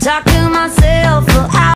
talk to myself